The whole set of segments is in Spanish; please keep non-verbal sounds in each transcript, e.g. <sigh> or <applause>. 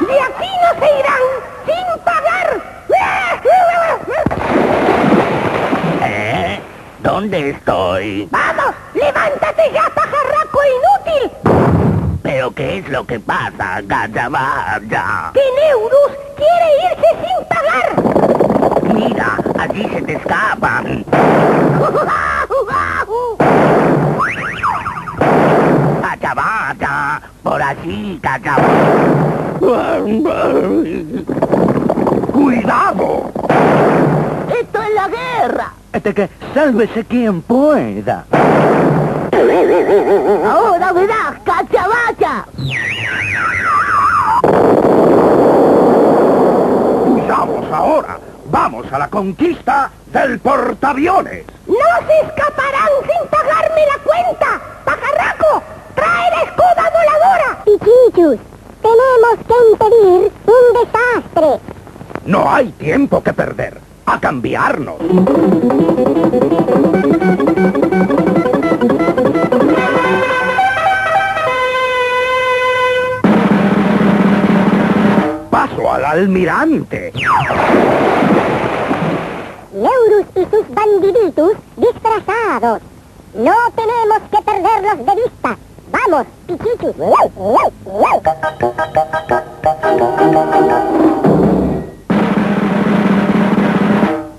De aquí no se irán sin pagar. ¿Eh? ¿Dónde estoy? Vamos, levántate ya, pajarraco inútil. ¿Pero qué es lo que pasa, Gallabaya? Que Neurus quiere irse sin pagar. Mira, allí se te escapan. <laughs> Gallabaya. ¡Cuidado! Esto es la guerra. Este que sálvese quien pueda. Ahora verás, cachabacha. ¡Huyamos ahora! ¡Vamos a la conquista del portaaviones! No se escaparán sin pagarme la cuenta. Pajarraco, trae la escoba voladora. Tenemos que impedir un desastre. No hay tiempo que perder. ¡A cambiarnos! ¡Paso al almirante! Neurus y sus bandiditos disfrazados. No tenemos que perderlos de vista. Vamos, pichichus.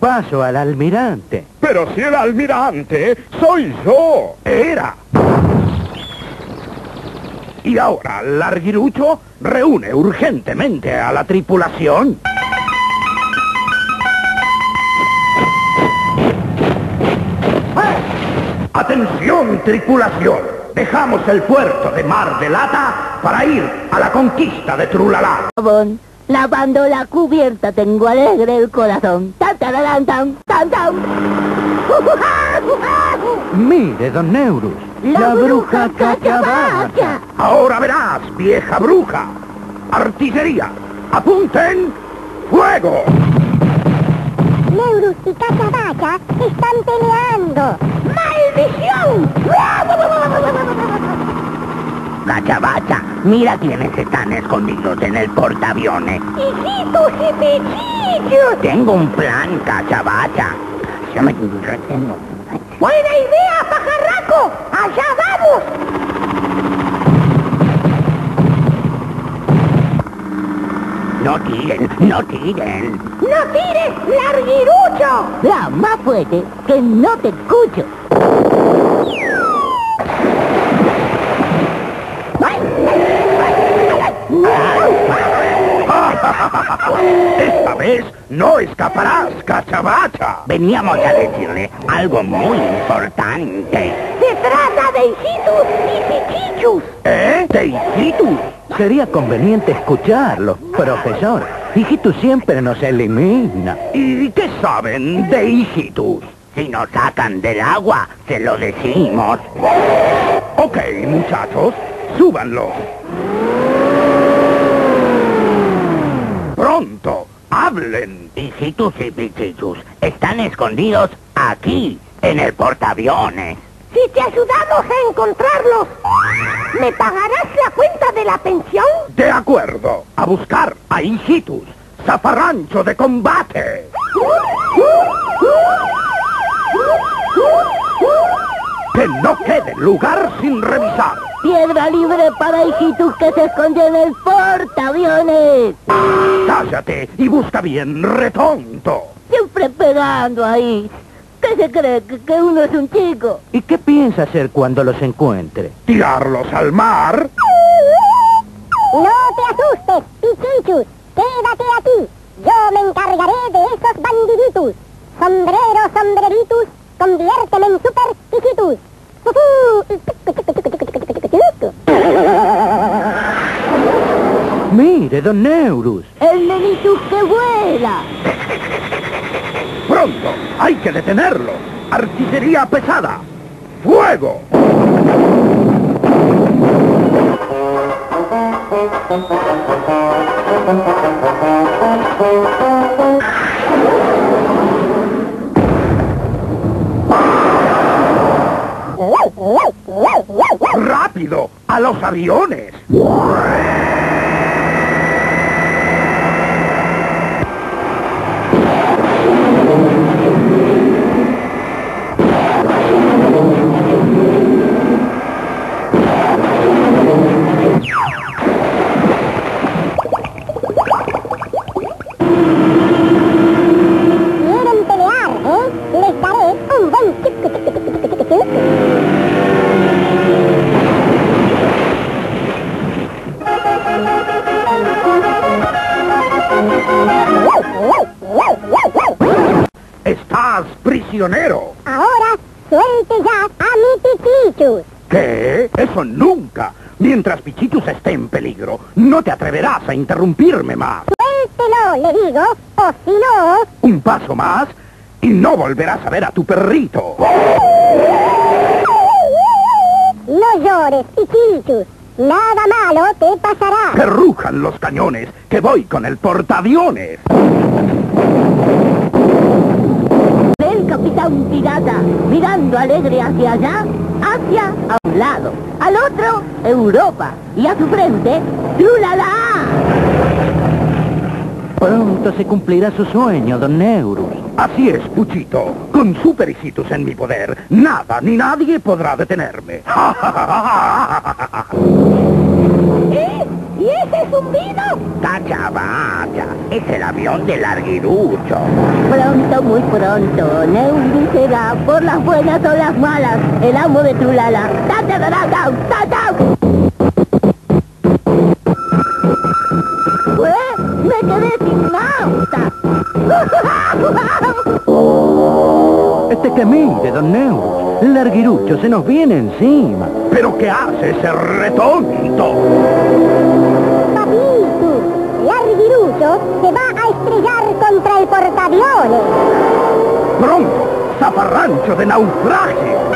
Paso al almirante. Pero si el almirante soy yo. Era. Y ahora, Larguirucho reúne urgentemente a la tripulación. Atención, tripulación. Dejamos el puerto de Mar de Lata para ir a la conquista de Trulalá. Lavando la cubierta tengo alegre el corazón. Tan, tararán, tan, tan, tan. Mire, don Neurus. La bruja Cachabacha. Ahora verás, vieja bruja. Artillería. Apunten. ¡Fuego! Neurus y Cachabacha están peleando. ¡Maldición! Gachabacha, mira quiénes están escondidos en el portaaviones. ¡Hijitos y! Tengo un plan, retengo. ¡Buena idea, pajarraco! ¡Allá vamos! No tiren, no tiren. ¡No tires, larguirucho! La más fuerte, que no te escucho. Esta vez no escaparás, cachabacha. Veníamos a decirle algo muy importante. Se trata de hijitos y pichichus. ¿Eh? ¿Teicitus? Sería conveniente escucharlo, profesor. Hijito siempre nos elimina. ¿Y qué saben de hijitus? Si nos sacan del agua, se lo decimos. Ok, muchachos, súbanlo. Hablen. Y pichichus están escondidos aquí, en el portaaviones. Si te ayudamos a encontrarlos, ¿me pagarás la cuenta de la pensión? De acuerdo, a buscar a hijitus, zafarrancho de combate. Que no quede lugar sin revisar. Piedra libre para hijitos que se esconde en el portaaviones. Cállate y busca bien, retonto. Siempre pegando ahí. ¿Qué se cree? ¿Que, que uno es un chico? ¿Y qué piensa hacer cuando los encuentre? Tirarlos al mar. No te asustes, Pichichus. Quédate aquí. Yo me encargaré de esos bandiditos. Sombrero, sombreritus, conviérteme en super don Neurus. El nenitus que vuela. Pronto, hay que detenerlo. Artillería pesada. ¡Fuego! ¡Rápido! ¡A los aviones! Ahora suelte ya a mi Pichichus. ¿Qué? Eso nunca. Mientras Pichichus esté en peligro, no te atreverás a interrumpirme más. Suéltelo, le digo, o si no... Un paso más y no volverás a ver a tu perrito. No llores, Pichichus. Nada malo te pasará. Que rujan los cañones, que voy con el portaaviones. El capitán pirata, mirando alegre hacia allá, hacia a un lado, al otro, Europa, y a su frente, ¡Trulala! Pronto se cumplirá su sueño, don Neurus. Así es, Puchito. Con Supericitus en mi poder, nada ni nadie podrá detenerme. <laughs> ¿Eh? ¿Y ese zumbido? Cachabacha, es el avión del larguirucho. Pronto, muy pronto, Neurus será, por las buenas o las malas, el amo de Trulala. ¡Ta, ta, ta, ta, ta, ta, ta! ¡Eh! ¡Me quedé sin nauta! <laughs> Este que mire, don Neurus. El larguirucho se nos viene encima. ¿Pero qué hace ese retonto? Pronto, zafarrancho de naufragio.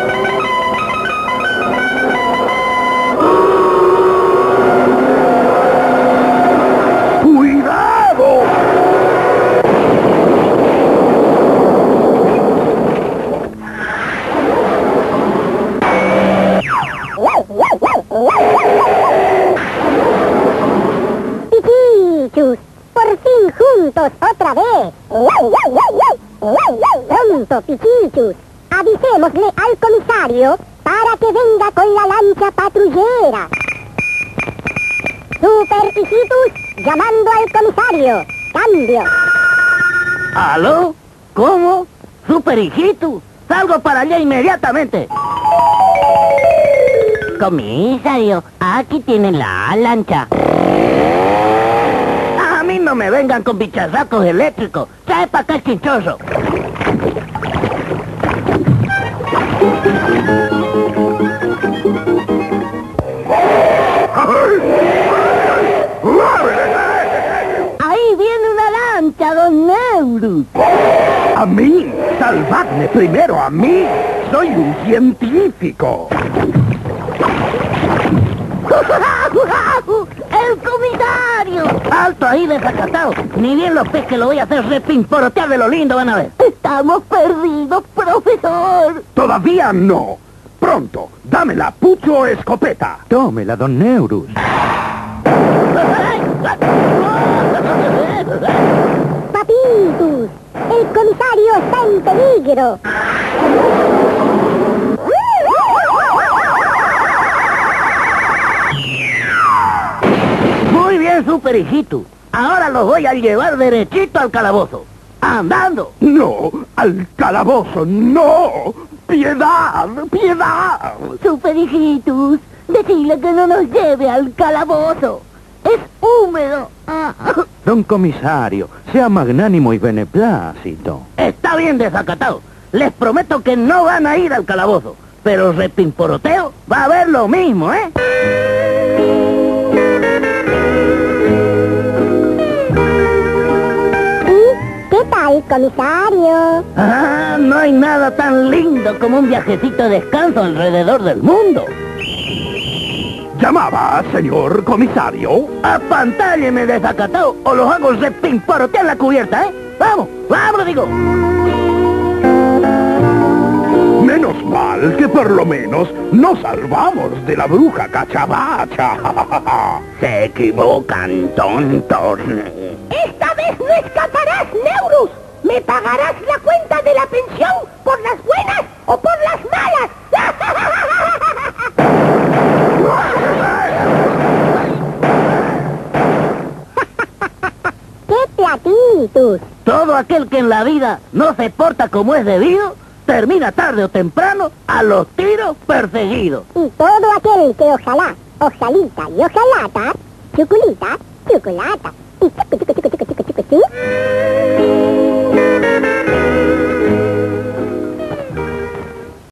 Pichichus, avisémosle al comisario para que venga con la lancha patrullera. Super Pichitus, llamando al comisario. Cambio. ¿Aló? ¿Cómo? ¡Super hijito! ¡Salgo para allá inmediatamente! Comisario, aquí tienen la lancha. A mí no me vengan con bichazacos eléctricos. Trae para acá el chinchoso. Ahí viene una lancha, don Neurus. ¡A mí! ¡Salvadme primero a mí! ¡Soy un científico! ¡El comisario! ¡Alto ahí, desacatado! Ni bien los peces lo voy a hacer repimporotear de lo lindo, van a ver. ¡Estamos perdidos, profesor! ¡Todavía no! Pronto, dámela, pucho o escopeta. Tómela, don Neurus. Papitus, el comisario está en peligro. Muy bien, super hijito. Ahora los voy a llevar derechito al calabozo. ¡Andando! No, al calabozo, no. Piedad, piedad. Super hijitus, decirle que no nos lleve al calabozo. Es húmedo. Ah. Don comisario, sea magnánimo y beneplácito. Está bien desacatado. Les prometo que no van a ir al calabozo. Pero repimporoteo va a haber lo mismo, ¿eh? ¿Y qué tal, comisario? Ah, no hay nada tan lindo como un viajecito de descanso alrededor del mundo. Llamaba, señor comisario. Apantálleme desacatado o los hago repimporotear la cubierta, ¿eh? Vamos, vamos, digo. Menos mal que por lo menos nos salvamos de la bruja cachabacha. <laughs> Se equivocan, tontos. Me pagarás la cuenta de la pensión por las buenas o por las malas. ¡Qué platitus! Todo aquel que en la vida no se porta como es debido, termina tarde o temprano a los tiros perseguidos. Y todo aquel que ojalá, ojalita y ojalata, chuculita, chocolata y chucu, chucu,